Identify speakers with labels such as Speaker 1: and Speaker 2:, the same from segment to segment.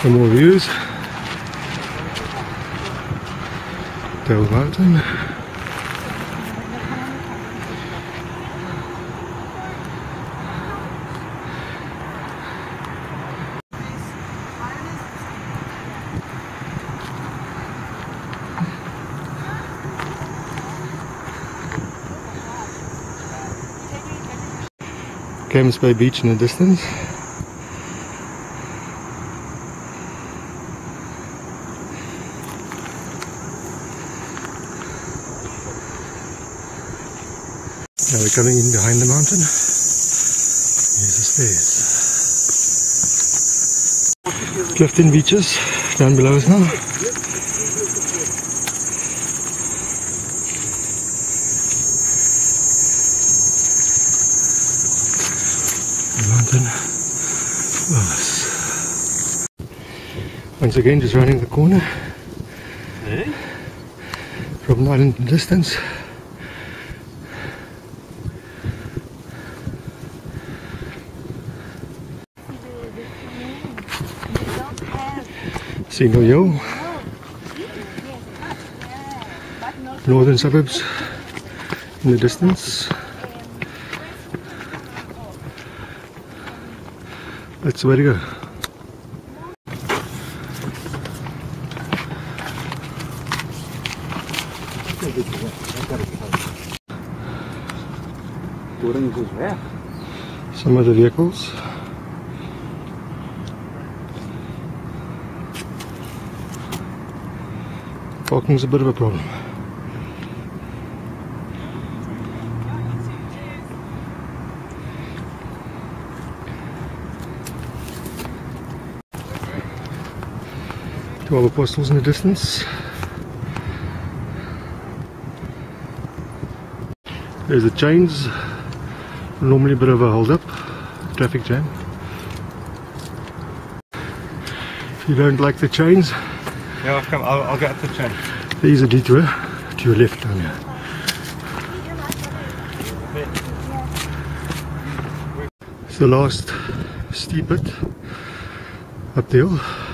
Speaker 1: Some more views. Dell Mountain. Camps Bay Beach in the distance. Now we're coming in behind the mountain. Here's the stairs. Clifton Beaches down below us now. Mountain above us. Once again, just rounding the corner from an island distance. Signal Hill, northern suburbs in the distance. That's the way to go. Some of the vehicles. Parking's a bit of a problem. Twelve apostles in the distance. There's the chains. Normally a bit of a hold up. Traffic jam. If you don't like the chains,
Speaker 2: Ja, I'll come. I'll, I'll get up the chain.
Speaker 1: There's a detour to your left down here. It's the last steep bit up the hill.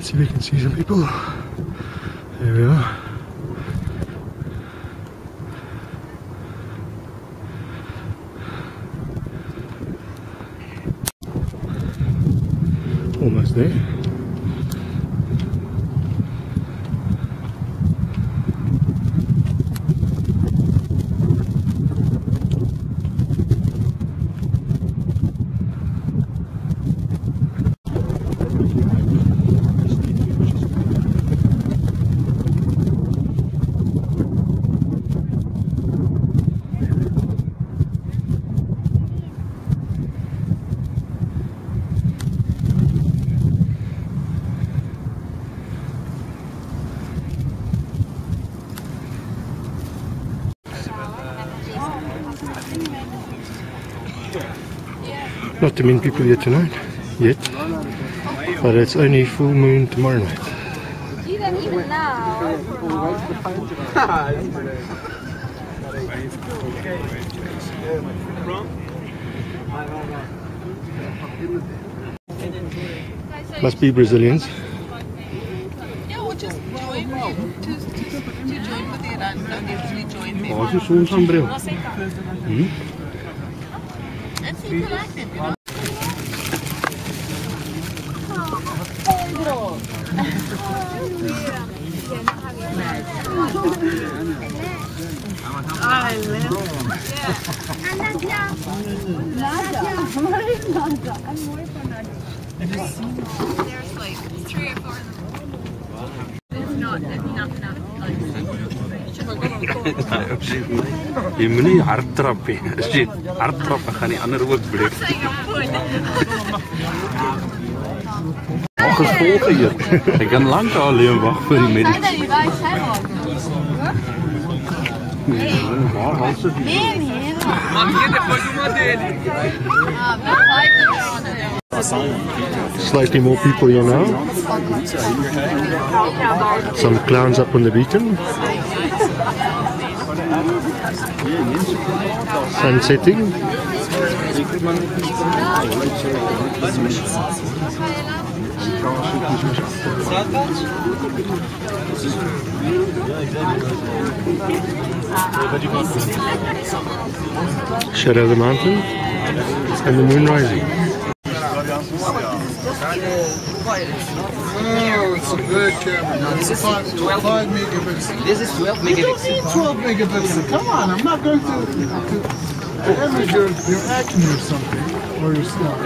Speaker 1: See if we can see some people. There we are. Almost there. Not too many people here tonight, yet. But it's only full moon tomorrow night.
Speaker 3: Even even now.
Speaker 1: Must be Brazilians.
Speaker 4: Yeah, or just join to, to, to join with their run. Don't usually join them.
Speaker 1: Oh, so zo'n sombrero.
Speaker 4: And people like them, you know. There's like three or four of them. It's not, it's not enough.
Speaker 5: Jy moenie hard trap nie. As jy hard trap, dan gaan die ander ook breek.
Speaker 4: Foot.
Speaker 5: Gevolge hier. Ek kan lank al lewe wag vir die mediese.
Speaker 3: Zijn die wij zijn al?
Speaker 5: Waar haal se die?
Speaker 3: Nee, nee. Ah, we fighting
Speaker 1: Slightly more people here now. Some clowns up on the beacon. Sun setting. Shadow of the mountain and the moon rising.
Speaker 6: Oh, it's a good camera. No, this is 5, 12 megapixels.
Speaker 7: This is 12 megapixels.
Speaker 6: 12 megapixels. Come on, I'm not going to, to damage your, your acne or something. Or your stuff.